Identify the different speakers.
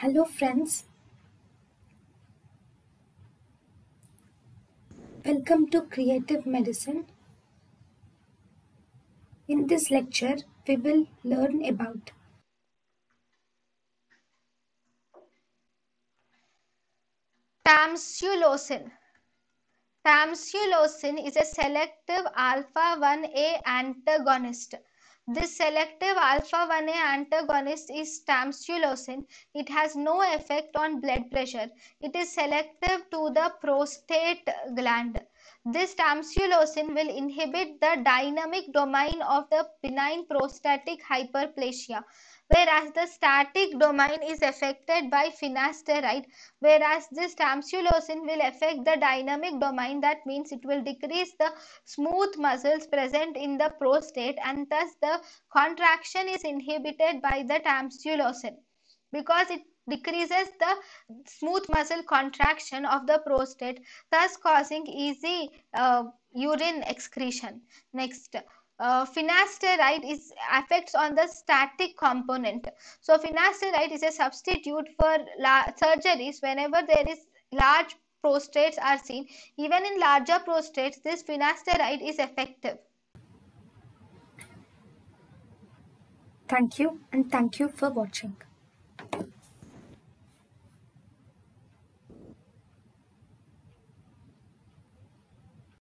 Speaker 1: Hello friends. Welcome to Creative Medicine. In this lecture, we will learn about
Speaker 2: Tamsulosin. Tamsulosin is a selective alpha 1A antagonist. This selective alpha 1A antagonist is tamsulosin. It has no effect on blood pressure. It is selective to the prostate gland. This tamsulosin will inhibit the dynamic domain of the benign prostatic hyperplasia whereas the static domain is affected by finasteride whereas this tamsulosin will affect the dynamic domain that means it will decrease the smooth muscles present in the prostate and thus the contraction is inhibited by the tamsulosin. Because it decreases the smooth muscle contraction of the prostate thus causing easy uh, urine excretion next uh, finasteride is affects on the static component. So finasteride is a substitute for surgeries whenever there is large prostates are seen. Even in larger prostates, this finasteride is effective.
Speaker 1: Thank you and thank you for watching.